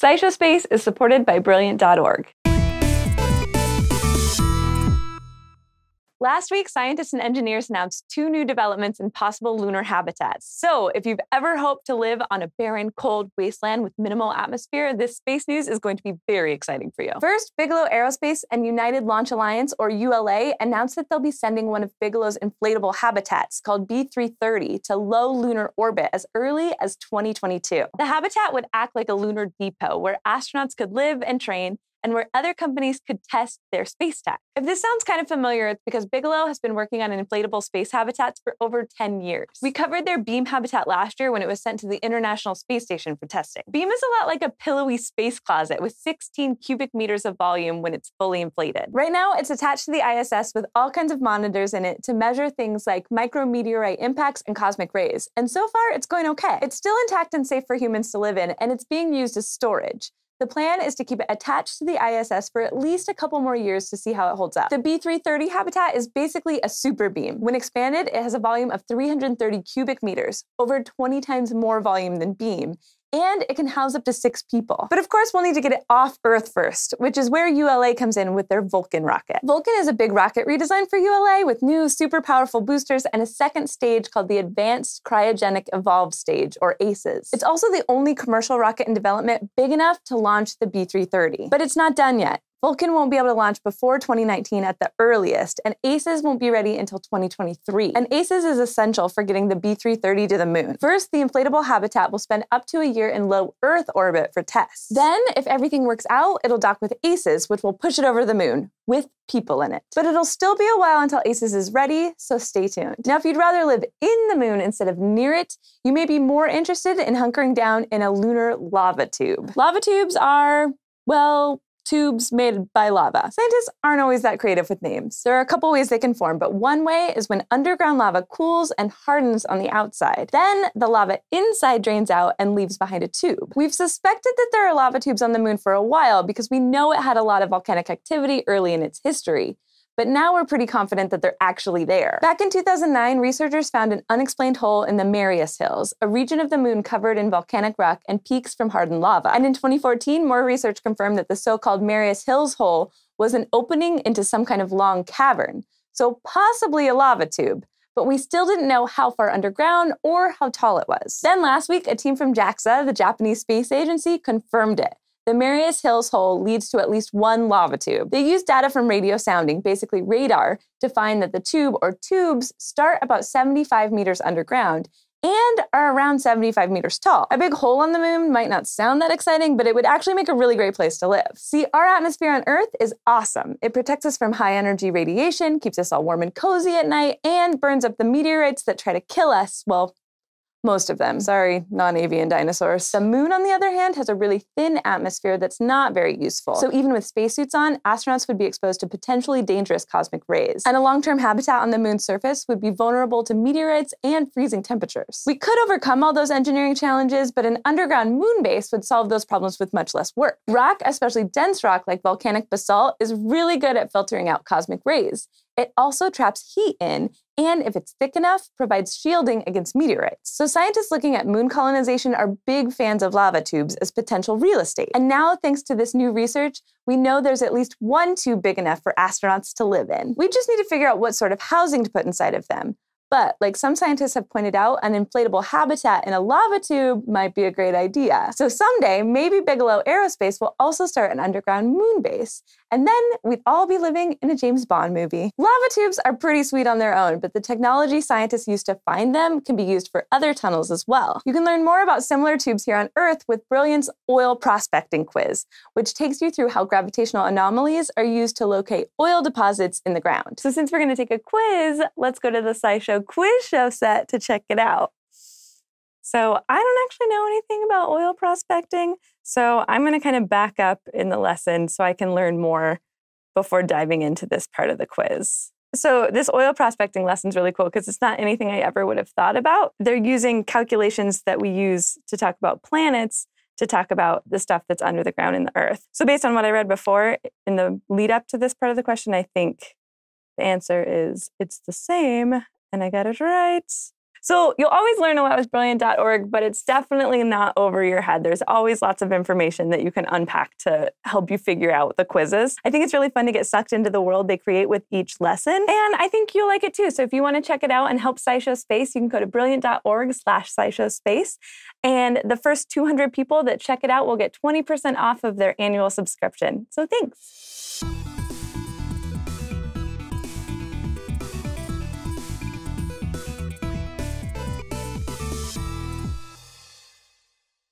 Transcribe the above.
SciShow Space is supported by Brilliant.org. Last week, scientists and engineers announced two new developments in possible lunar habitats. So, if you've ever hoped to live on a barren, cold wasteland with minimal atmosphere, this space news is going to be very exciting for you. First, Bigelow Aerospace and United Launch Alliance, or ULA, announced that they'll be sending one of Bigelow's inflatable habitats called B330 to low lunar orbit as early as 2022. The habitat would act like a lunar depot where astronauts could live and train and where other companies could test their space tech. If this sounds kind of familiar, it's because Bigelow has been working on inflatable space habitats for over 10 years. We covered their Beam habitat last year when it was sent to the International Space Station for testing. Beam is a lot like a pillowy space closet with 16 cubic meters of volume when it's fully inflated. Right now, it's attached to the ISS with all kinds of monitors in it to measure things like micrometeorite impacts and cosmic rays. And so far, it's going okay. It's still intact and safe for humans to live in, and it's being used as storage. The plan is to keep it attached to the ISS for at least a couple more years to see how it holds up. The B330 habitat is basically a super beam. When expanded, it has a volume of 330 cubic meters, over 20 times more volume than Beam, and it can house up to six people. But of course, we'll need to get it off Earth first, which is where ULA comes in with their Vulcan rocket. Vulcan is a big rocket redesign for ULA with new super powerful boosters and a second stage called the Advanced Cryogenic Evolved Stage, or ACES. It's also the only commercial rocket in development big enough to launch the B330. But it's not done yet. Vulcan won't be able to launch before 2019 at the earliest, and ACES won't be ready until 2023. And ACES is essential for getting the B330 to the moon. First, the inflatable habitat will spend up to a year in low Earth orbit for tests. Then, if everything works out, it'll dock with ACES, which will push it over the moon with people in it. But it'll still be a while until ACES is ready, so stay tuned. Now, if you'd rather live in the moon instead of near it, you may be more interested in hunkering down in a lunar lava tube. Lava tubes are, well, tubes made by lava. Scientists aren't always that creative with names. There are a couple ways they can form, but one way is when underground lava cools and hardens on the outside. Then the lava inside drains out and leaves behind a tube. We've suspected that there are lava tubes on the moon for a while because we know it had a lot of volcanic activity early in its history but now we're pretty confident that they're actually there. Back in 2009, researchers found an unexplained hole in the Marius Hills, a region of the moon covered in volcanic rock and peaks from hardened lava. And in 2014, more research confirmed that the so called Marius Hills hole was an opening into some kind of long cavern, so possibly a lava tube but we still didn't know how far underground or how tall it was. Then last week, a team from JAXA, the Japanese Space Agency, confirmed it. The Marius Hills hole leads to at least one lava tube. They use data from radio sounding, basically radar, to find that the tube or tubes start about 75 meters underground and are around 75 meters tall. A big hole on the moon might not sound that exciting, but it would actually make a really great place to live. See, our atmosphere on Earth is awesome. It protects us from high energy radiation, keeps us all warm and cozy at night, and burns up the meteorites that try to kill us, well, most of them. Sorry, non avian dinosaurs. The moon, on the other hand, has a really thin atmosphere that's not very useful. So even with spacesuits on, astronauts would be exposed to potentially dangerous cosmic rays. And a long term habitat on the moon's surface would be vulnerable to meteorites and freezing temperatures. We could overcome all those engineering challenges, but an underground moon base would solve those problems with much less work. Rock, especially dense rock like volcanic basalt, is really good at filtering out cosmic rays. It also traps heat in, and if it's thick enough, provides shielding against meteorites. So scientists looking at moon colonization are big fans of lava tubes as potential real estate. And now, thanks to this new research, we know there's at least one tube big enough for astronauts to live in. We just need to figure out what sort of housing to put inside of them. But, like some scientists have pointed out, an inflatable habitat in a lava tube might be a great idea. So, someday, maybe Bigelow Aerospace will also start an underground moon base. And then we'd all be living in a James Bond movie. Lava tubes are pretty sweet on their own, but the technology scientists use to find them can be used for other tunnels as well. You can learn more about similar tubes here on Earth with Brilliant's Oil Prospecting Quiz, which takes you through how gravitational anomalies are used to locate oil deposits in the ground. So, since we're going to take a quiz, let's go to the SciShow quiz show set to check it out. So I don't actually know anything about oil prospecting. So I'm going to kind of back up in the lesson so I can learn more before diving into this part of the quiz. So this oil prospecting lesson is really cool because it's not anything I ever would have thought about. They're using calculations that we use to talk about planets to talk about the stuff that's under the ground in the earth. So based on what I read before in the lead up to this part of the question, I think the answer is it's the same and I got it right. So you'll always learn a lot with brilliant.org, but it's definitely not over your head. There's always lots of information that you can unpack to help you figure out the quizzes. I think it's really fun to get sucked into the world they create with each lesson. And I think you'll like it too. So if you want to check it out and help SciShow Space, you can go to brilliant.org slash SciShow Space. And the first 200 people that check it out will get 20% off of their annual subscription. So thanks.